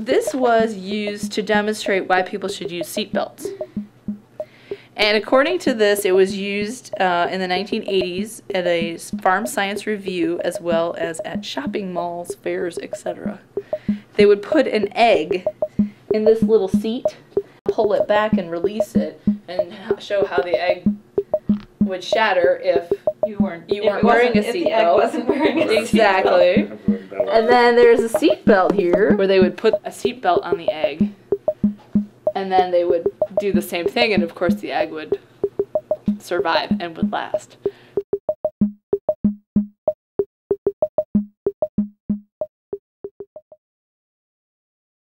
this was used to demonstrate why people should use seatbelts. And according to this, it was used uh, in the 1980s at a farm science review as well as at shopping malls, fairs, etc. They would put an egg in this little seat, pull it back and release it, and show how the egg would shatter if You weren't. You if weren't it wearing wasn't- a if the egg seatbelt. wasn't wearing a seatbelt. And then there's a seat belt here where they would put a seat belt on the egg. And then they would do the same thing, and of course, the egg would survive and would last.